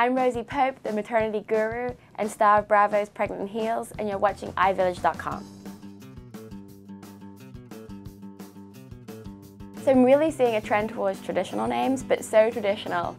I'm Rosie Pope, the maternity guru and star of Bravo's Pregnant in Heels, and you're watching iVillage.com. So I'm really seeing a trend towards traditional names, but so traditional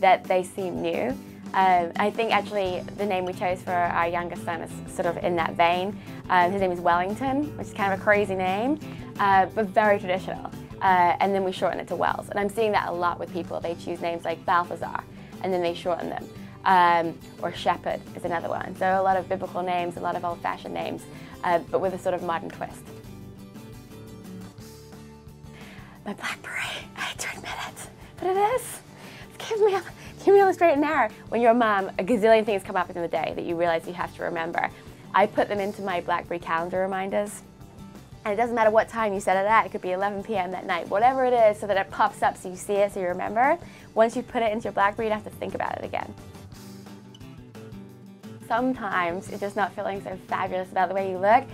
that they seem new. Um, I think actually the name we chose for our youngest son is sort of in that vein. Um, his name is Wellington, which is kind of a crazy name, uh, but very traditional. Uh, and then we shorten it to Wells. And I'm seeing that a lot with people. They choose names like Balthazar, and then they shorten them. Um, or Shepherd is another one. So a lot of biblical names, a lot of old-fashioned names, uh, but with a sort of modern twist. My Blackberry, I hate to admit it, but it is. Give me, give me on the straight and narrow. When you're a mom, a gazillion things come up in the day that you realize you have to remember. I put them into my BlackBerry calendar reminders. And it doesn't matter what time you set it at, it could be 11 p.m. that night, whatever it is, so that it pops up so you see it, so you remember. Once you put it into your BlackBerry, you don't have to think about it again. Sometimes you're just not feeling so fabulous about the way you look.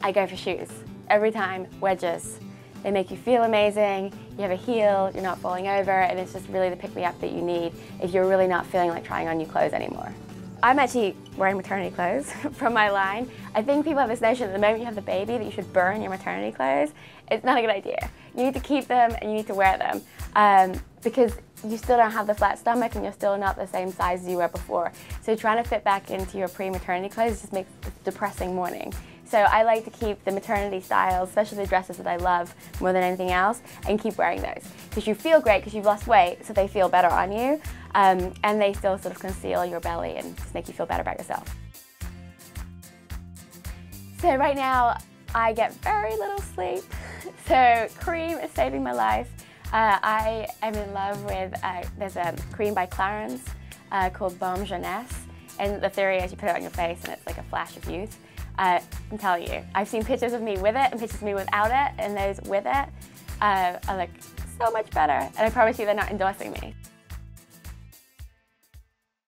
I go for shoes. Every time, wedges. They make you feel amazing, you have a heel, you're not falling over, and it's just really the pick-me-up that you need if you're really not feeling like trying on new clothes anymore. I'm actually wearing maternity clothes from my line. I think people have this notion that the moment you have the baby that you should burn your maternity clothes. It's not a good idea. You need to keep them and you need to wear them um, because you still don't have the flat stomach and you're still not the same size as you were before. So trying to fit back into your pre-maternity clothes just makes a depressing morning. So I like to keep the maternity styles, especially the dresses that I love more than anything else, and keep wearing those. Because you feel great because you've lost weight, so they feel better on you, um, and they still sort of conceal your belly and just make you feel better about yourself. So right now, I get very little sleep. So cream is saving my life. Uh, I am in love with, uh, there's a cream by Clarins uh, called Baume Jeunesse. And the theory is you put it on your face and it's like a flash of youth. Uh, I'm telling you, I've seen pictures of me with it and pictures of me without it, and those with it uh, are like so much better. And I promise you they're not endorsing me.